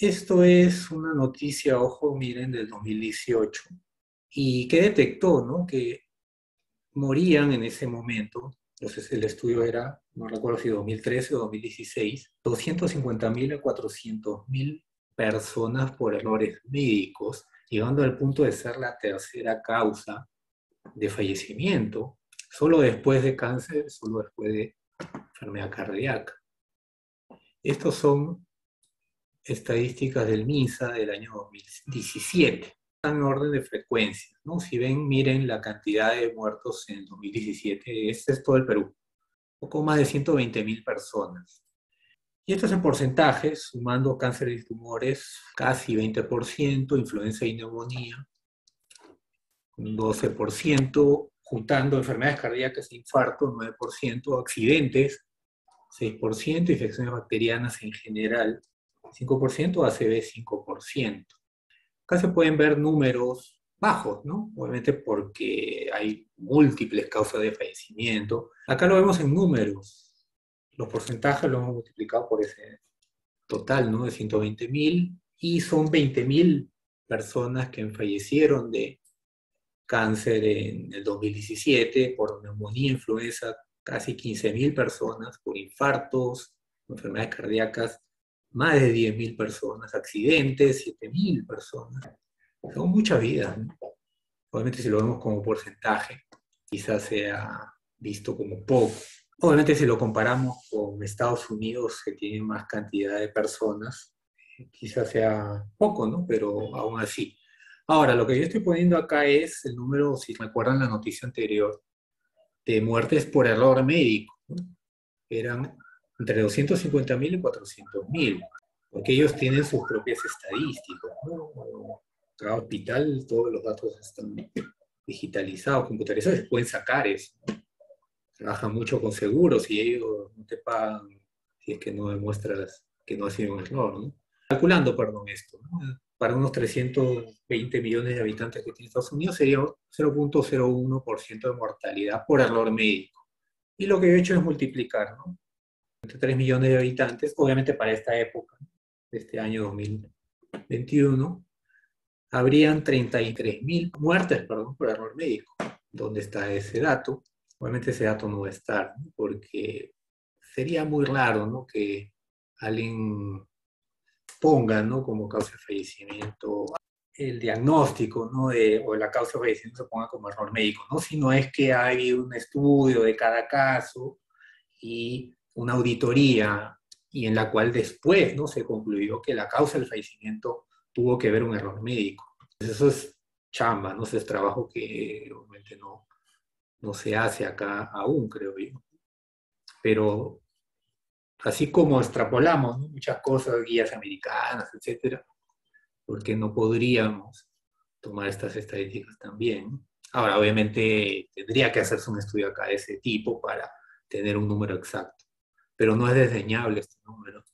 Esto es una noticia, ojo, miren, del 2018, y que detectó, ¿no? Que morían en ese momento, entonces el estudio era, no recuerdo si 2013 o 2016, 250.000 a 400.000 personas por errores médicos, llegando al punto de ser la tercera causa de fallecimiento, solo después de cáncer, solo después de enfermedad cardíaca. Estos son estadísticas del MISA del año 2017. En orden de frecuencia, ¿no? Si ven, miren la cantidad de muertos en 2017, este es todo el Perú, poco más de 120 mil personas. Y esto es en porcentajes, sumando cáncer y tumores, casi 20%, influenza y neumonía, un 12%, juntando enfermedades cardíacas e infarto, 9%, accidentes, 6%, infecciones bacterianas en general, 5%, ACV 5%. Acá se pueden ver números bajos, ¿no? Obviamente porque hay múltiples causas de fallecimiento. Acá lo vemos en números. Los porcentajes los hemos multiplicado por ese total, ¿no? De 120.000 y son 20.000 personas que fallecieron de cáncer en el 2017 por neumonía, influenza, casi 15.000 personas por infartos, enfermedades cardíacas, más de 10.000 personas, accidentes, 7.000 personas. Son muchas vidas. Obviamente si lo vemos como porcentaje, quizás sea visto como poco. Obviamente si lo comparamos con Estados Unidos, que tiene más cantidad de personas, quizás sea poco, ¿no? Pero aún así. Ahora, lo que yo estoy poniendo acá es el número, si me acuerdan la noticia anterior, de muertes por error médico. Eran entre 250.000 y 400.000, porque ellos tienen sus propias estadísticas. Cada hospital, todos los datos están digitalizados, computarizados, pueden sacar eso. Trabajan mucho con seguros y ellos no te pagan si es que no demuestras que no ha sido un error. Calculando, perdón, esto. Para unos 320 millones de habitantes que tiene Estados Unidos sería 0.01% de mortalidad por error médico. Y lo que he hecho es multiplicar, ¿no? 3 millones de habitantes, obviamente para esta época, de este año 2021, habrían 33 mil muertes perdón, por error médico. ¿Dónde está ese dato? Obviamente ese dato no va a estar, porque sería muy raro que alguien ponga ¿no? como causa de fallecimiento el diagnóstico ¿no? de, o la causa de fallecimiento se ponga como error médico, ¿no? sino es que hay un estudio de cada caso y una auditoría y en la cual después ¿no? se concluyó que la causa del fallecimiento tuvo que ver un error médico. eso es chamba, ¿no? Es trabajo que obviamente no, no se hace acá aún, creo yo. Pero así como extrapolamos muchas cosas, guías americanas, etcétera, porque no podríamos tomar estas estadísticas también? Ahora, obviamente, tendría que hacerse un estudio acá de ese tipo para tener un número exacto pero no es desdeñable este número.